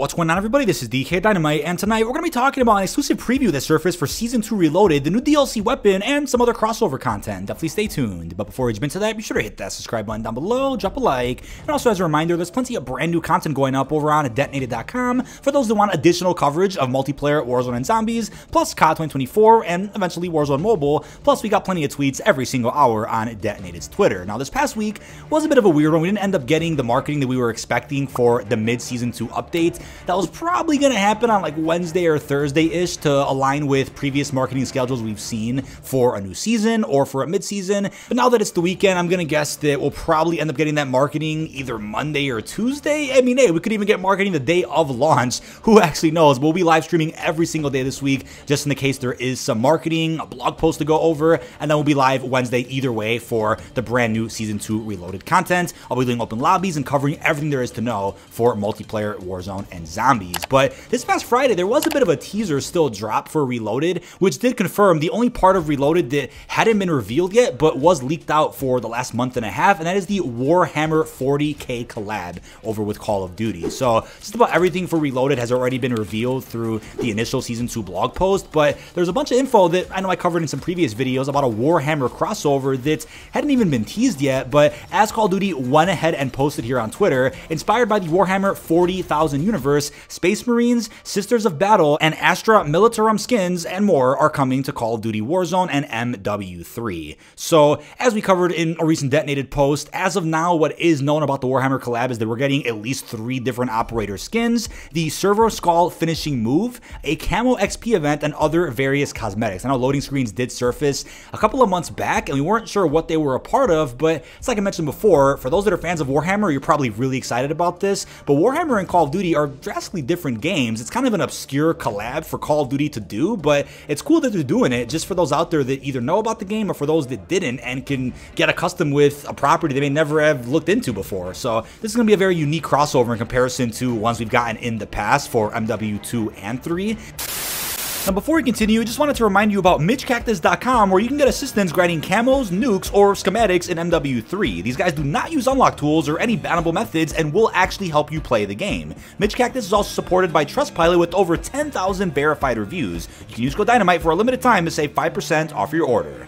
What's going on everybody, this is DK Dynamite, and tonight we're going to be talking about an exclusive preview that surfaced for Season 2 Reloaded, the new DLC weapon, and some other crossover content. Definitely stay tuned. But before we jump into that, be sure to hit that subscribe button down below, drop a like, and also as a reminder, there's plenty of brand new content going up over on detonated.com for those that want additional coverage of multiplayer Warzone and Zombies, plus COD 2024, and eventually Warzone Mobile, plus we got plenty of tweets every single hour on Detonated's Twitter. Now this past week was a bit of a weird one, we didn't end up getting the marketing that we were expecting for the mid-season 2 update, that was probably going to happen on like Wednesday or Thursday-ish to align with previous marketing schedules we've seen for a new season or for a mid-season. But now that it's the weekend, I'm going to guess that we'll probably end up getting that marketing either Monday or Tuesday. I mean, hey, we could even get marketing the day of launch. Who actually knows? We'll be live streaming every single day this week, just in the case there is some marketing, a blog post to go over, and then we'll be live Wednesday either way for the brand new Season 2 Reloaded content. I'll be doing open lobbies and covering everything there is to know for multiplayer Warzone and zombies. But this past Friday, there was a bit of a teaser still drop for Reloaded, which did confirm the only part of Reloaded that hadn't been revealed yet, but was leaked out for the last month and a half, and that is the Warhammer 40k collab over with Call of Duty. So just about everything for Reloaded has already been revealed through the initial Season 2 blog post, but there's a bunch of info that I know I covered in some previous videos about a Warhammer crossover that hadn't even been teased yet, but as Call of Duty went ahead and posted here on Twitter, inspired by the Warhammer 40,000 universe, Space Marines, Sisters of Battle, and Astra Militarum skins and more are coming to Call of Duty Warzone and MW3. So, as we covered in a recent detonated post, as of now, what is known about the Warhammer collab is that we're getting at least three different operator skins, the Servo Skull finishing move, a camo XP event, and other various cosmetics. I know loading screens did surface a couple of months back, and we weren't sure what they were a part of, but it's like I mentioned before, for those that are fans of Warhammer, you're probably really excited about this, but Warhammer and Call of Duty are drastically different games. It's kind of an obscure collab for Call of Duty to do, but it's cool that they're doing it just for those out there that either know about the game or for those that didn't and can get accustomed with a property they may never have looked into before. So this is going to be a very unique crossover in comparison to ones we've gotten in the past for MW2 and 3. Now before we continue, I just wanted to remind you about MitchCactus.com where you can get assistance grinding camos, nukes, or schematics in MW3. These guys do not use unlock tools or any bannable methods and will actually help you play the game. Mitch Cactus is also supported by Trustpilot with over 10,000 verified reviews. You can use code Dynamite for a limited time to save 5% off your order.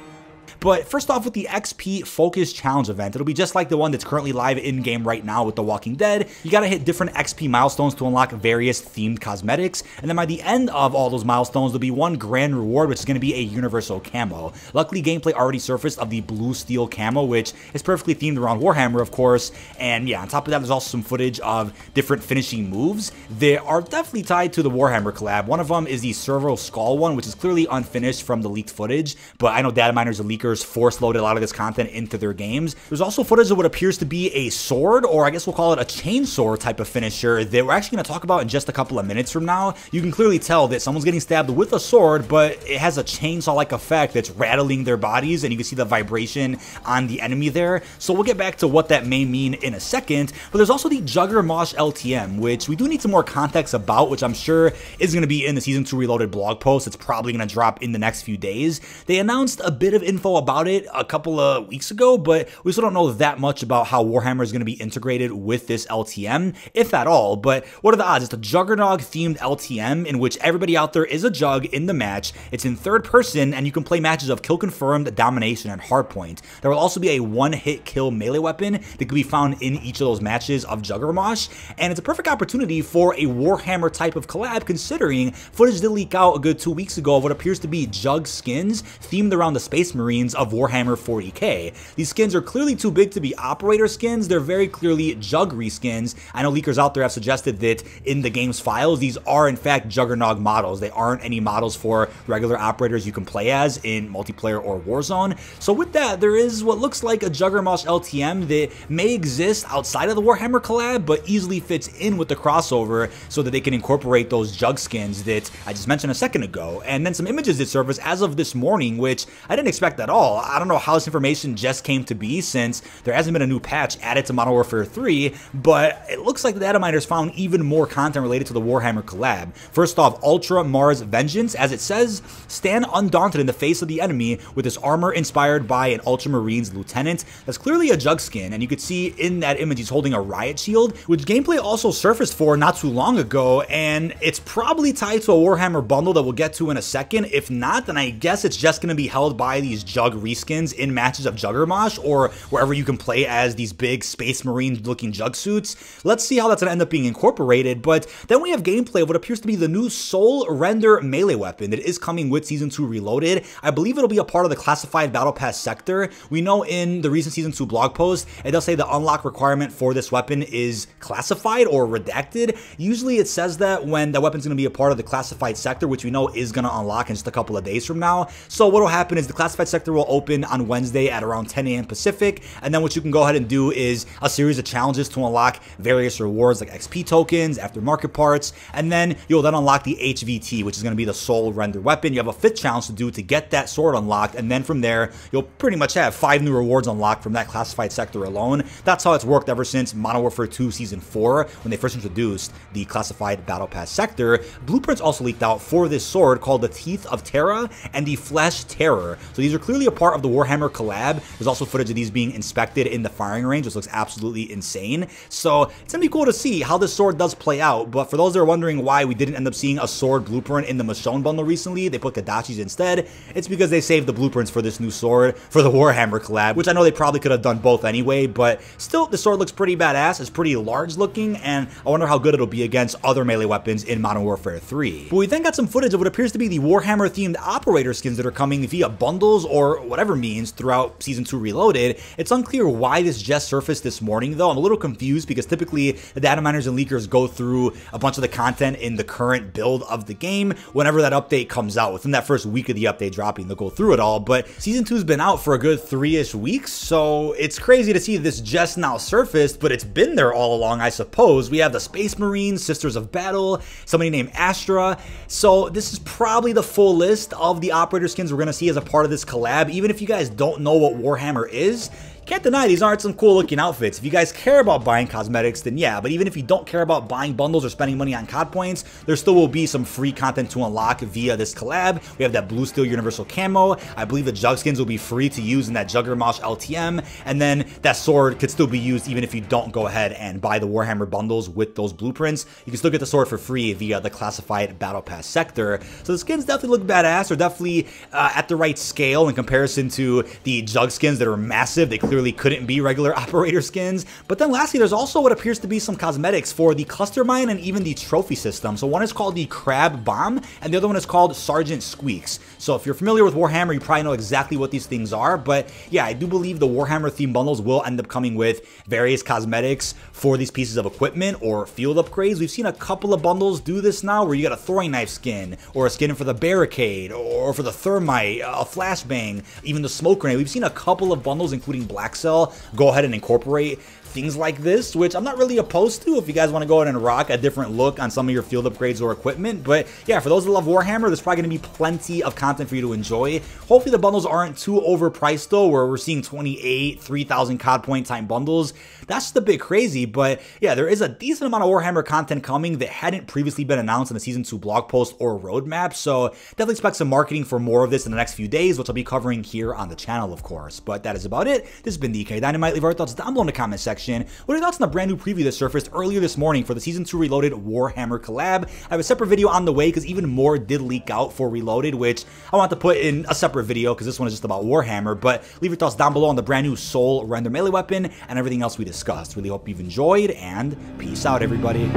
But first off, with the XP Focus Challenge event, it'll be just like the one that's currently live in game right now with The Walking Dead. You gotta hit different XP milestones to unlock various themed cosmetics, and then by the end of all those milestones, there'll be one grand reward, which is gonna be a universal camo. Luckily, gameplay already surfaced of the blue steel camo, which is perfectly themed around Warhammer, of course. And yeah, on top of that, there's also some footage of different finishing moves that are definitely tied to the Warhammer collab. One of them is the Servo Skull one, which is clearly unfinished from the leaked footage, but I know data miners and leakers force loaded a lot of this content into their games. There's also footage of what appears to be a sword, or I guess we'll call it a chainsaw type of finisher that we're actually going to talk about in just a couple of minutes from now. You can clearly tell that someone's getting stabbed with a sword, but it has a chainsaw-like effect that's rattling their bodies, and you can see the vibration on the enemy there. So we'll get back to what that may mean in a second, but there's also the Juggermosh LTM, which we do need some more context about, which I'm sure is going to be in the Season 2 Reloaded blog post. It's probably going to drop in the next few days. They announced a bit of info about it a couple of weeks ago, but we still don't know that much about how Warhammer is going to be integrated with this LTM, if at all. But what are the odds? It's a Juggernaut themed LTM in which everybody out there is a Jug in the match. It's in third person, and you can play matches of Kill Confirmed, Domination, and Hardpoint. There will also be a one hit kill melee weapon that can be found in each of those matches of Juggermosh, and it's a perfect opportunity for a Warhammer type of collab considering footage did leak out a good two weeks ago of what appears to be Jug skins themed around the Space Marines of Warhammer 40k. These skins are clearly too big to be operator skins, they're very clearly Jug reskins. I know leakers out there have suggested that in the game's files, these are in fact Juggernaut models. They aren't any models for regular operators you can play as in multiplayer or Warzone. So with that, there is what looks like a Juggermosh LTM that may exist outside of the Warhammer collab, but easily fits in with the crossover so that they can incorporate those Jug skins that I just mentioned a second ago. And then some images that surfaced as of this morning, which I didn't expect at all. I don't know how this information just came to be since there hasn't been a new patch added to Modern Warfare 3, but it looks like the data miners found even more content related to the Warhammer collab. First off, Ultramar's Vengeance, as it says, stand undaunted in the face of the enemy with this armor inspired by an Ultramarines lieutenant. That's clearly a jug skin, and you could see in that image he's holding a riot shield, which gameplay also surfaced for not too long ago, and it's probably tied to a Warhammer bundle that we'll get to in a second. If not, then I guess it's just going to be held by these Jug reskins in matches of Juggermosh or wherever you can play as these big Space Marine looking Jug suits. Let's see how that's going to end up being incorporated. But then we have gameplay of what appears to be the new Soulrender melee weapon that is coming with Season 2 Reloaded. I believe it'll be a part of the classified Battle Pass sector. We know in the recent Season 2 blog post, it does say the unlock requirement for this weapon is classified or redacted. Usually it says that when the weapon's going to be a part of the classified sector, which we know is going to unlock in just a couple of days from now. So what will happen is the classified sector will open on Wednesday at around 10 a.m. Pacific, and then what you can go ahead and do is a series of challenges to unlock various rewards like XP tokens, aftermarket parts, and then you'll then unlock the HVT, which is going to be the Soulrender weapon. You have a fifth challenge to do to get that sword unlocked, and then from there, you'll pretty much have five new rewards unlocked from that classified sector alone. That's how it's worked ever since Modern Warfare 2 Season 4, when they first introduced the classified Battle Pass sector. Blueprints also leaked out for this sword called the Teeth of Terra and the Flesh Tearer. So these are clearly a part of the Warhammer collab. There's also footage of these being inspected in the firing range, which looks absolutely insane. So it's gonna be cool to see how this sword does play out. But for those that are wondering why we didn't end up seeing a sword blueprint in the Michonne bundle recently, they put Kodachis instead. It's because they saved the blueprints for this new sword for the Warhammer collab, which I know they probably could have done both anyway, but still, the sword looks pretty badass. It's pretty large looking, and I wonder how good it'll be against other melee weapons in Modern Warfare 3. But we then got some footage of what appears to be the Warhammer themed operator skins that are coming via bundles or whatever means throughout Season 2 Reloaded. It's unclear why this just surfaced this morning though. I'm a little confused because typically the data miners and leakers go through a bunch of the content in the current build of the game whenever that update comes out. Within that first week of the update dropping, they'll go through it all. But Season 2's been out for a good three-ish weeks, so it's crazy to see this just now surfaced, but it's been there all along, I suppose. We have the Space Marines, Sisters of Battle, somebody named Astra. So this is probably the full list of the operator skins we're going to see as a part of this collab. Even if you guys don't know what Warhammer is, can't deny these aren't some cool looking outfits. If you guys care about buying cosmetics, then yeah, but even if you don't care about buying bundles or spending money on COD points, there still will be some free content to unlock via this collab. We have that Blue Steel Universal Camo. I believe the Jug skins will be free to use in that Juggermosh LTM, and then that sword could still be used even if you don't go ahead and buy the Warhammer bundles with those blueprints. You can still get the sword for free via the classified Battle Pass sector. So the skins definitely look badass. They're definitely uh, at the right scale in comparison to the Jug skins that are massive. They clearly couldn't be regular operator skins. But then lastly, there's also what appears to be some cosmetics for the cluster mine and even the trophy system. So one is called the Crab Bomb, and the other one is called Sergeant Squeaks. So if you're familiar with Warhammer, you probably know exactly what these things are. But yeah, I do believe the Warhammer theme bundles will end up coming with various cosmetics for these pieces of equipment or field upgrades. We've seen a couple of bundles do this now where you got a throwing knife skin or a skin for the barricade or for the thermite, a flashbang, even the smoke grenade. We've seen a couple of bundles, including Black Cell, go ahead and incorporate things like this, which I'm not really opposed to if you guys want to go ahead and rock a different look on some of your field upgrades or equipment. But yeah, for those that love Warhammer, there's probably going to be plenty of content for you to enjoy. Hopefully the bundles aren't too overpriced though, where we're seeing 28, 3,000 COD point time bundles. That's just a bit crazy, but yeah, there is a decent amount of Warhammer content coming that hadn't previously been announced in the Season 2 blog post or roadmap, so definitely expect some marketing for more of this in the next few days, which I'll be covering here on the channel, of course. But that is about it. This has been DK Dynamite. Leave our thoughts down below in the comment section. What are your thoughts on the brand new preview that surfaced earlier this morning for the Season 2 Reloaded Warhammer collab? I have a separate video on the way because even more did leak out for Reloaded, which I want to put in a separate video because this one is just about Warhammer, but leave your thoughts down below on the brand new Soulrender melee weapon and everything else we discussed. Really hope you've enjoyed, and peace out, everybody.